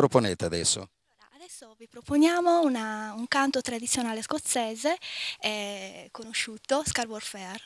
proponete adesso? Adesso vi proponiamo una- un canto tradizionale scozzese eh, conosciuto, Scarborough Fair.